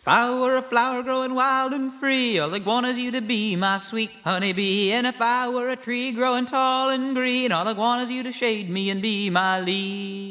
If I were a flower growing wild and free, all I'd want is you to be my sweet honeybee. And if I were a tree growing tall and green, all I'd want is you to shade me and be my leaf.